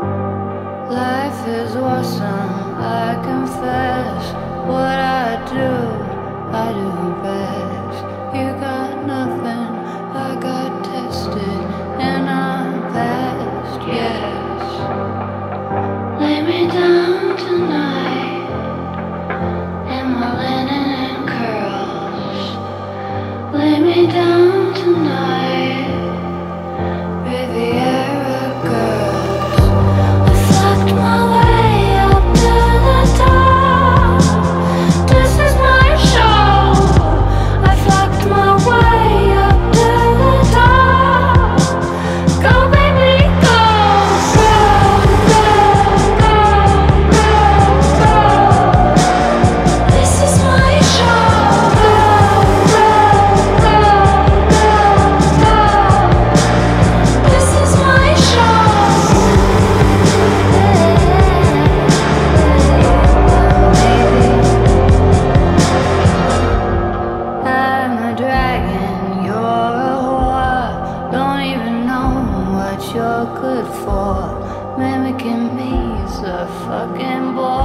Life is awesome, I confess. What I do, I do best. You got nothing, I got tested, and I'm past, yes. Lay me down tonight in my linen and curls. Lay me down tonight, what you're good for. Mimicking me is a fucking bore.